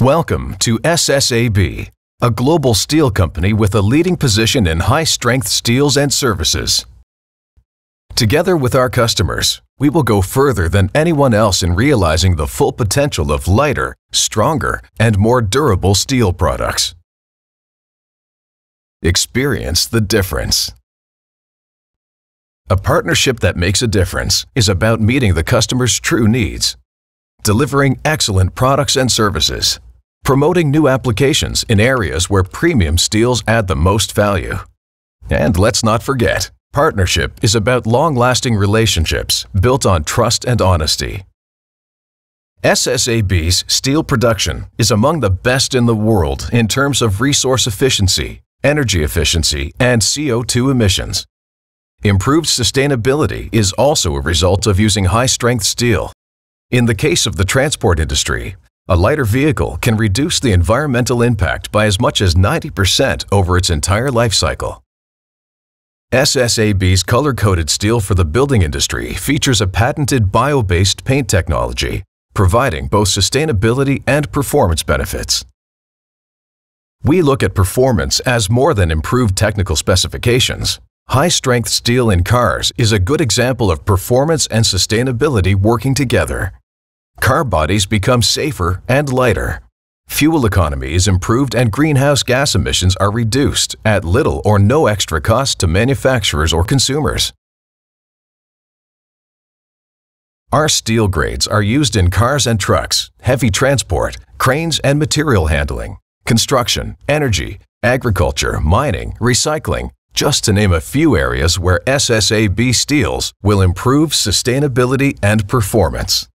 Welcome to SSAB, a global steel company with a leading position in high-strength steels and services. Together with our customers, we will go further than anyone else in realizing the full potential of lighter, stronger, and more durable steel products. Experience the difference. A partnership that makes a difference is about meeting the customer's true needs, delivering excellent products and services, promoting new applications in areas where premium steels add the most value. And let's not forget, partnership is about long-lasting relationships built on trust and honesty. SSAB's steel production is among the best in the world in terms of resource efficiency, energy efficiency, and CO2 emissions. Improved sustainability is also a result of using high-strength steel. In the case of the transport industry, a lighter vehicle can reduce the environmental impact by as much as 90% over its entire life cycle. SSAB's color-coated steel for the building industry features a patented bio-based paint technology, providing both sustainability and performance benefits. We look at performance as more than improved technical specifications. High-strength steel in cars is a good example of performance and sustainability working together car bodies become safer and lighter. Fuel economy is improved and greenhouse gas emissions are reduced at little or no extra cost to manufacturers or consumers. Our steel grades are used in cars and trucks, heavy transport, cranes and material handling, construction, energy, agriculture, mining, recycling, just to name a few areas where SSAB steels will improve sustainability and performance.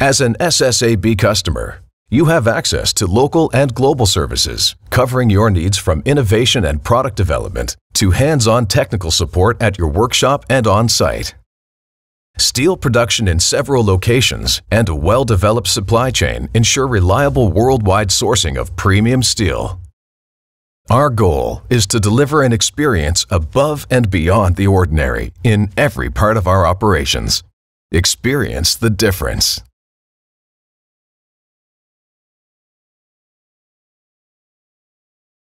As an SSAB customer, you have access to local and global services covering your needs from innovation and product development to hands-on technical support at your workshop and on-site. Steel production in several locations and a well-developed supply chain ensure reliable worldwide sourcing of premium steel. Our goal is to deliver an experience above and beyond the ordinary in every part of our operations. Experience the difference.